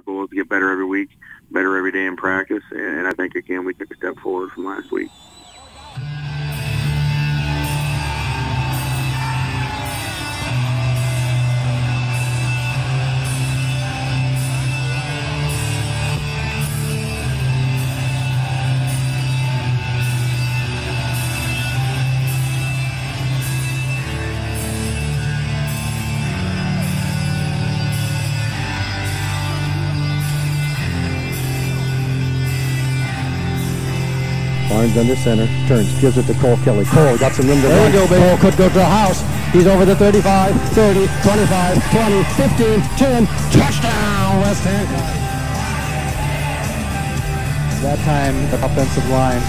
our goal is to get better every week, better every day in practice, and I think again we took a step forward from last week. Barnes under center, turns, gives it to Cole Kelly. Cole got some room to There you go, baby. Cole could go to the house. He's over the 35, 30, 25, 20, 15, 10. Touchdown, West Hancock. That time, the offensive line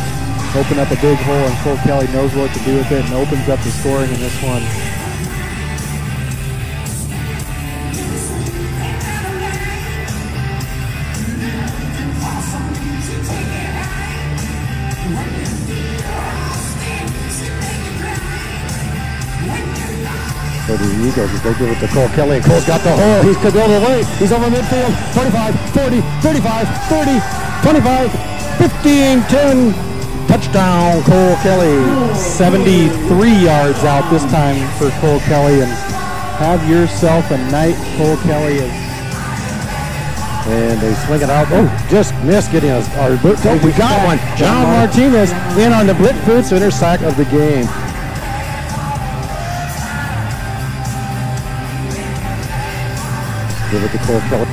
opened up a big hole, and Cole Kelly knows what to do with it and opens up the scoring in this one. For the Eagles, as they give it to Cole Kelly, and Cole's got the oh. hole. He's could go the way. He's over midfield. 25, 40, 35, 30, 25, 15, 10. Touchdown, Cole Kelly. 73 yards out this time for Cole Kelly, and have yourself a night. Cole Kelly is And they swing it out. Oh, oh. just missed getting us. Our, oh, we got one. John Martinez in on the Blitz Boots winner sack of the game. Give it to Cole Kelly.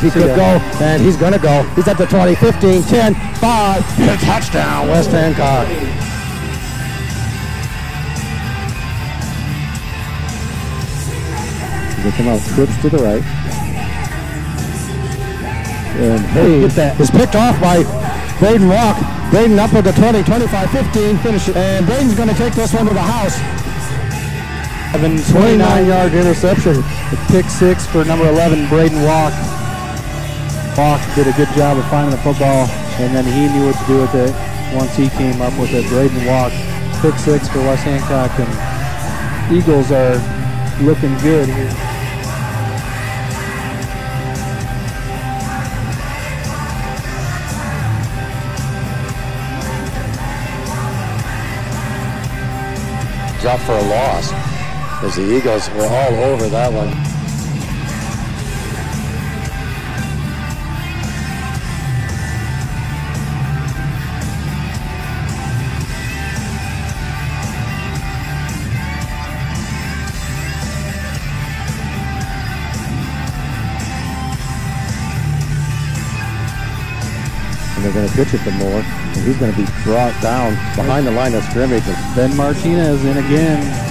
He could go, and he's going to go. He's at the 20, 15, 10, 5. Touchdown, West Hancock. They come out, trips to the right. And hey, is picked off by Braden Walk. Braden up at the 20, 25, 15, finish it. And Braden's going to take this one to the house. 29 yard interception. the pick six for number 11, Braden Walk. Walk did a good job of finding the football, and then he knew what to do with it once he came up with it. Braden Walk, pick six for West Hancock, and Eagles are looking good here. Up for a loss. As the Eagles were all over that one. And they're going to pitch it to Moore, and he's going to be brought down behind the line of scrimmage. Ben Martinez in again.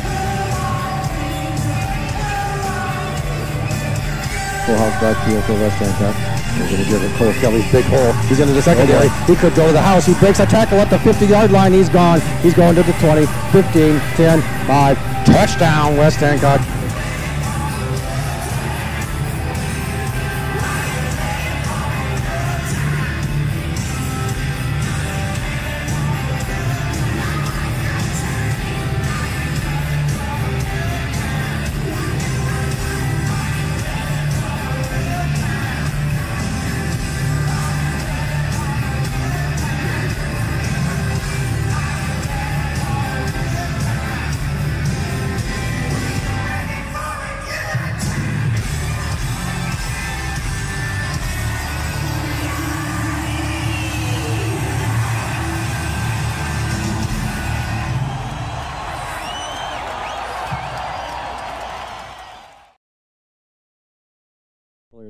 Full house backfield for West Hancock. They're going to give it Cole Kelly's big hole. He's into the secondary. he could go to the house. He breaks a tackle at the 50-yard line. He's gone. He's going to the 20, 15, 10, 5. Touchdown, West Hancock.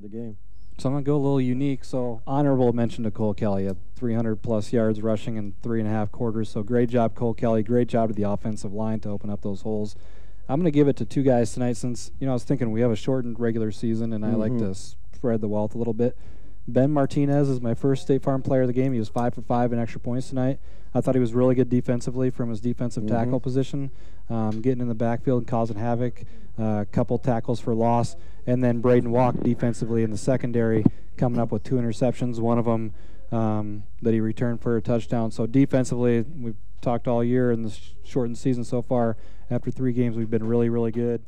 Of the game. So I'm gonna go a little unique. So honorable mention to Cole Kelly, at 300 plus yards rushing in three and a half quarters. So great job, Cole Kelly. Great job to the offensive line to open up those holes. I'm gonna give it to two guys tonight since you know I was thinking we have a shortened regular season and I like mm-hmm. to spread the wealth a little bit. Ben Martinez is my first State Farm player of the game. He was five for five in extra points tonight. I thought he was really good defensively from his defensive tackle position, um, getting in the backfield and causing havoc. A uh, couple tackles for loss, and then Braden Walk defensively in the secondary, coming up with two interceptions. One of them um, that he returned for a touchdown. So defensively, we've talked all year in the sh- shortened season so far. After three games, we've been really, really good.